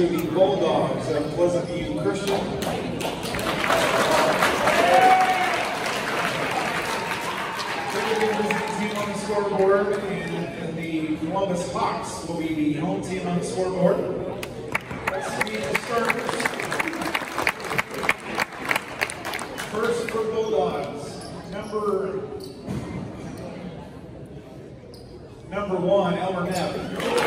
feature uh, the Bulldogs of Pleasant View Christian. on the scoreboard, and the Columbus Hawks will be the home team on the scoreboard. Let's see the starters. First for Bulldogs, number number one, Elmer Neff.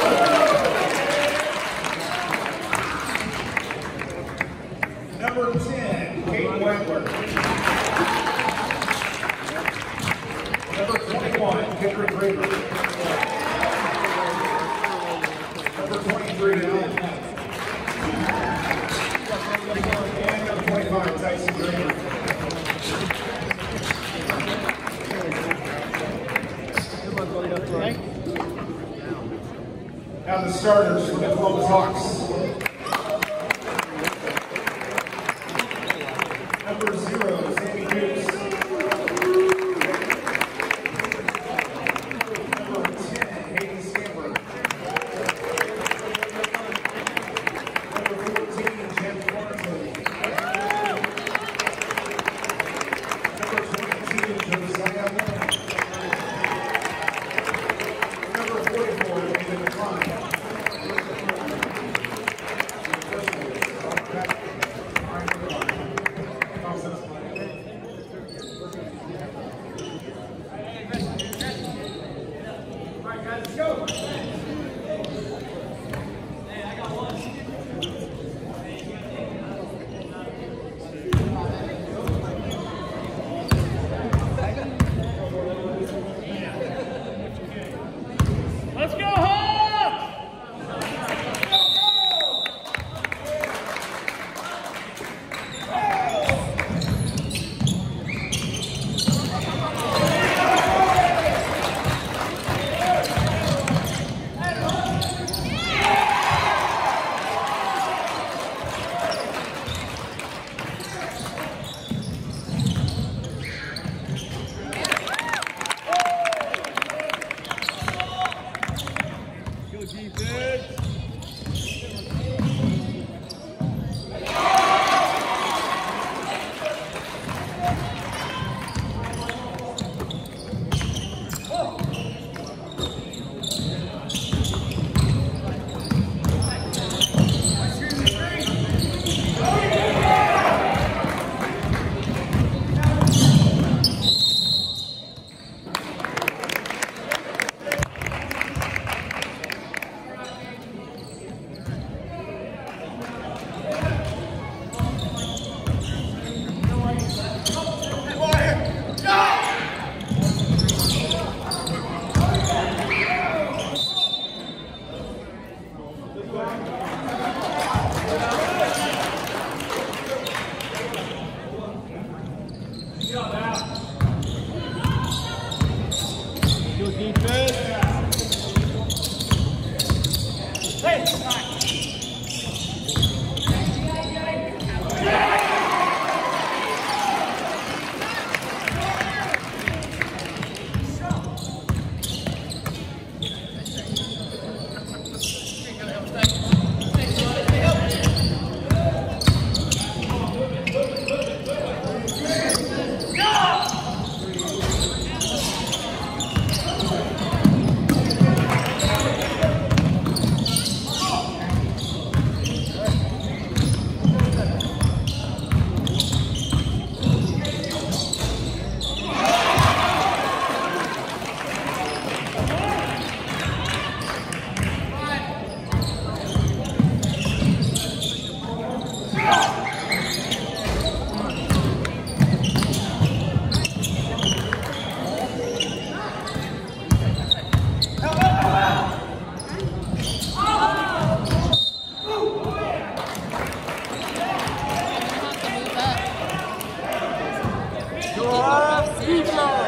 Now the starters for the Columbus Hawks. Спасибо.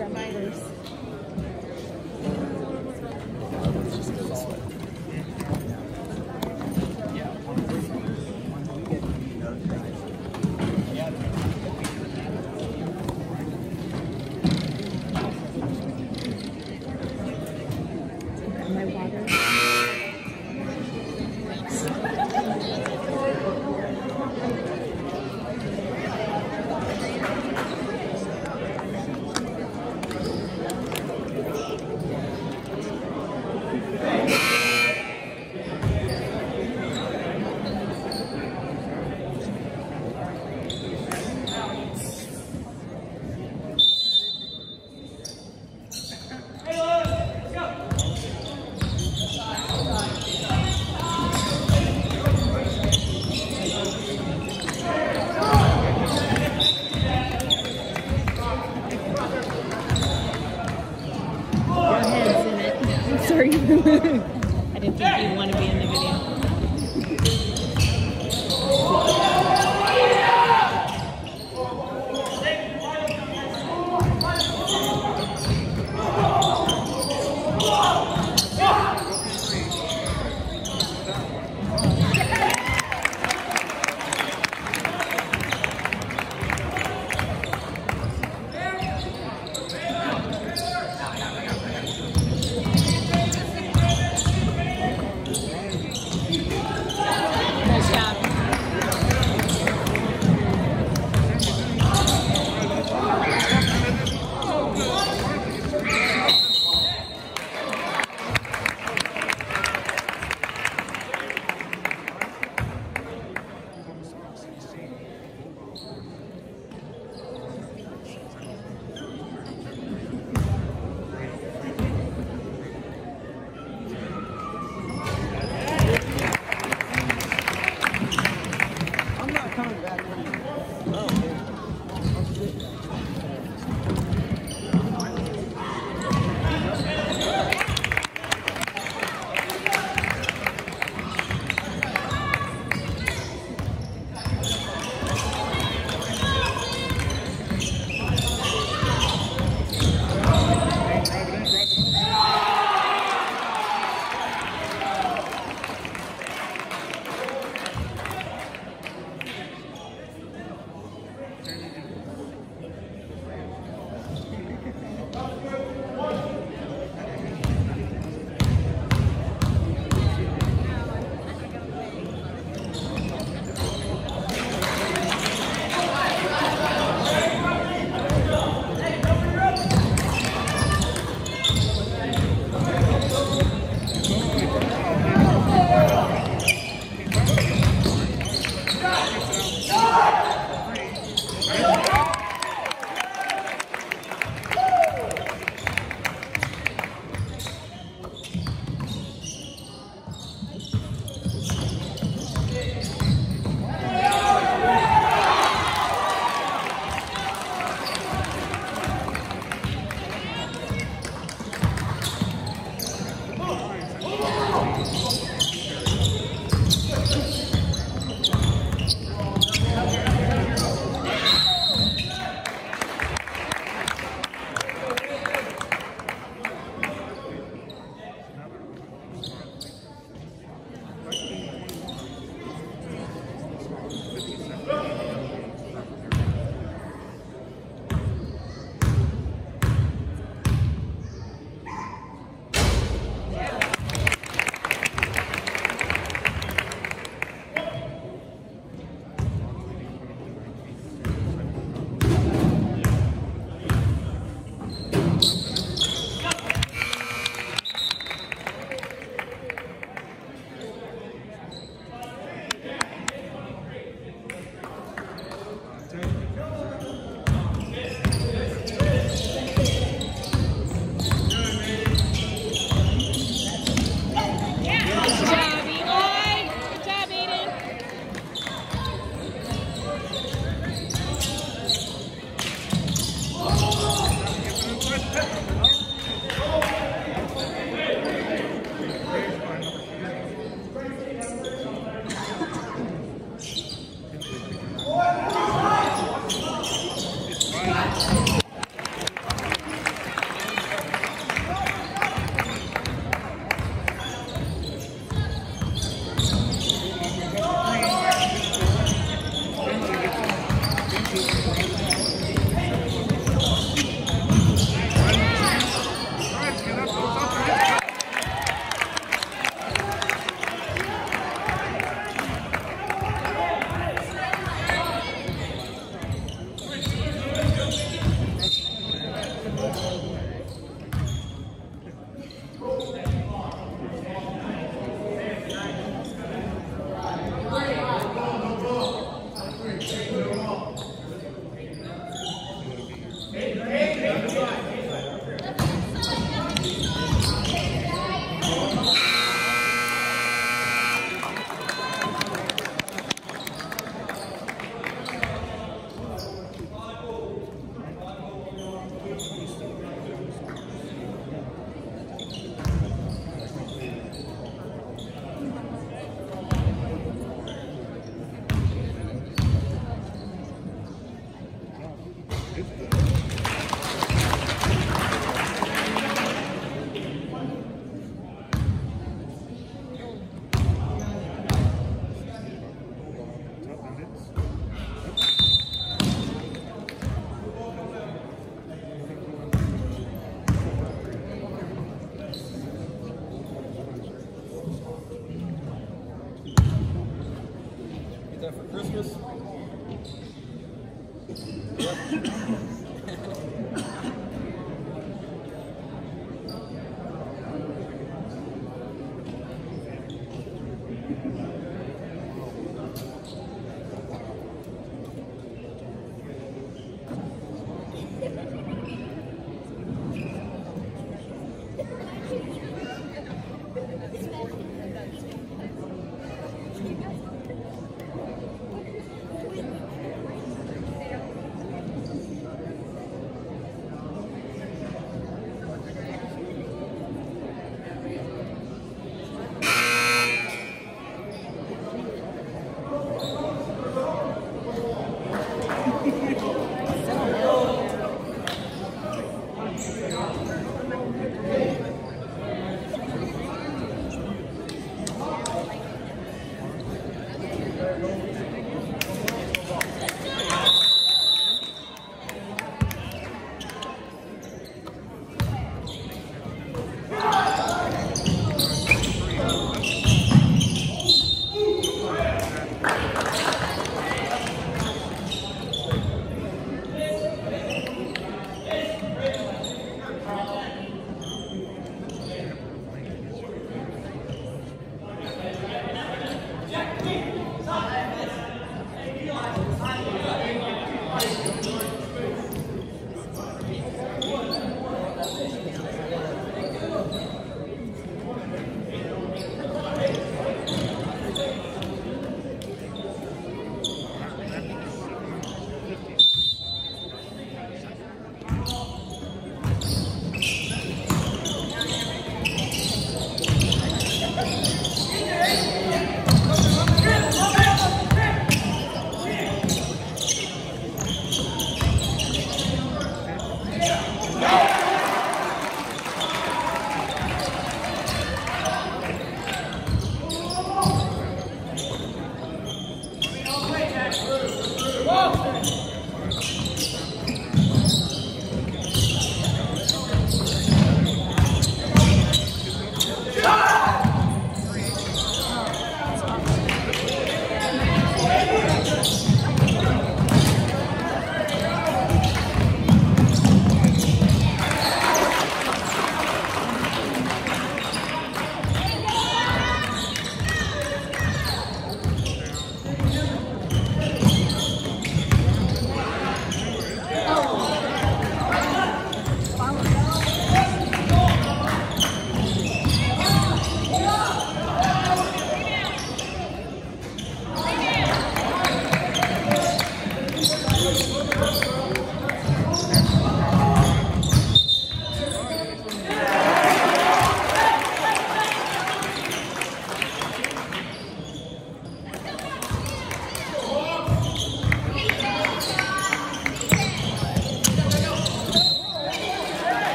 Thank